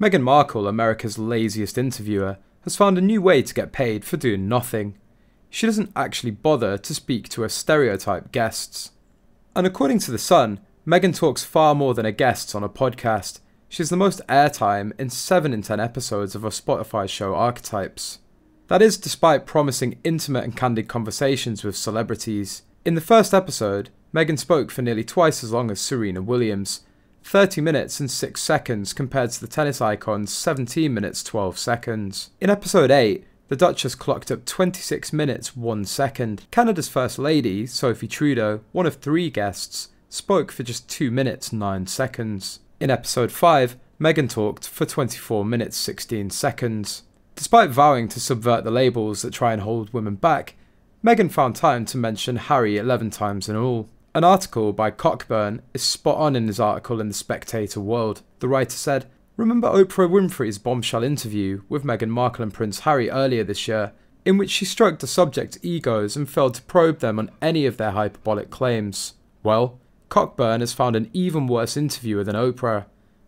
Meghan Markle, America's laziest interviewer, has found a new way to get paid for doing nothing. She doesn't actually bother to speak to her stereotype guests. And according to The Sun, Meghan talks far more than her guests on a podcast. She has the most airtime in 7 in 10 episodes of her Spotify show Archetypes. That is despite promising intimate and candid conversations with celebrities. In the first episode, Meghan spoke for nearly twice as long as Serena Williams, 30 minutes and 6 seconds compared to the tennis icon's 17 minutes 12 seconds. In episode 8, the Duchess clocked up 26 minutes 1 second. Canada's First Lady, Sophie Trudeau, one of three guests, spoke for just 2 minutes 9 seconds. In episode 5, Meghan talked for 24 minutes 16 seconds. Despite vowing to subvert the labels that try and hold women back, Meghan found time to mention Harry 11 times in all. An article by Cockburn is spot on in his article in the Spectator World. The writer said, Remember Oprah Winfrey's bombshell interview with Meghan Markle and Prince Harry earlier this year, in which she stroked the subject's egos and failed to probe them on any of their hyperbolic claims? Well, Cockburn has found an even worse interviewer than Oprah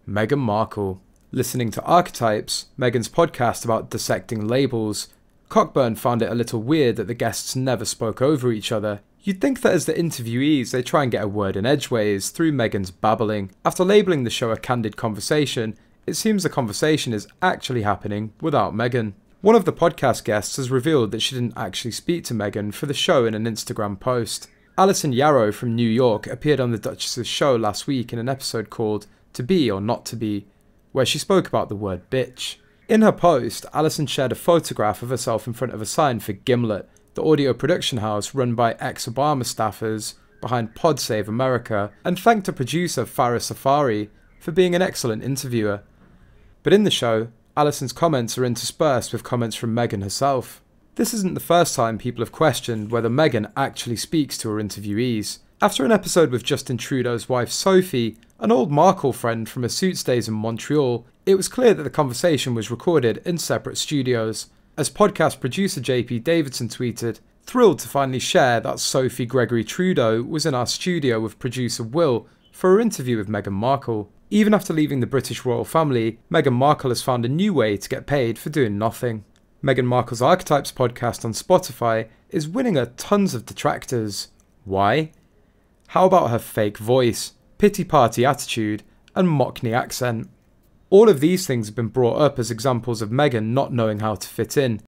Meghan Markle. Listening to Archetypes, Meghan's podcast about dissecting labels, Cockburn found it a little weird that the guests never spoke over each other. You'd think that as the interviewees, they try and get a word in edgeways through Meghan's babbling. After labelling the show a candid conversation, it seems the conversation is actually happening without Meghan. One of the podcast guests has revealed that she didn't actually speak to Meghan for the show in an Instagram post. Alison Yarrow from New York appeared on the Duchess's show last week in an episode called To Be or Not to Be, where she spoke about the word bitch. In her post, Alison shared a photograph of herself in front of a sign for Gimlet, the audio production house run by ex Obama staffers behind Pod Save America, and thanked her producer Farah Safari for being an excellent interviewer. But in the show, Alison's comments are interspersed with comments from Meghan herself. This isn't the first time people have questioned whether Meghan actually speaks to her interviewees. After an episode with Justin Trudeau's wife Sophie, an old Markle friend from her suits days in Montreal, it was clear that the conversation was recorded in separate studios. As podcast producer JP Davidson tweeted, thrilled to finally share that Sophie Grégoire Trudeau was in our studio with producer Will for her interview with Meghan Markle. Even after leaving the British royal family, Meghan Markle has found a new way to get paid for doing nothing. Meghan Markle's Archetypes podcast on Spotify is winning her tons of detractors. Why? How about her fake voice, pity party attitude, and mockney accent? All of these things have been brought up as examples of Meghan not knowing how to fit in.